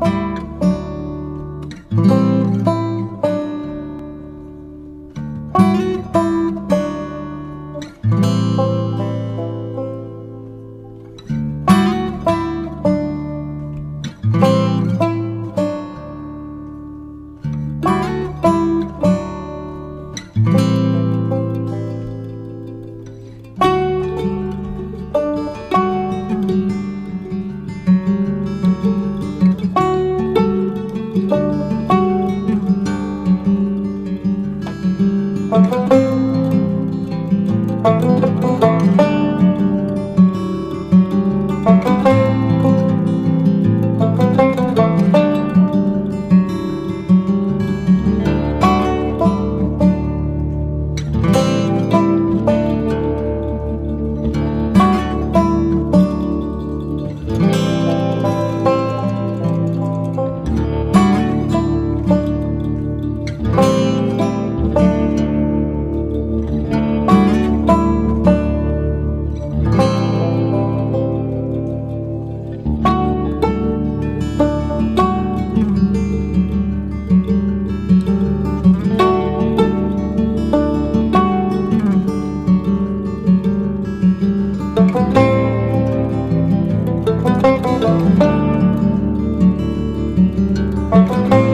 thank you Thank you.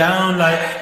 Down like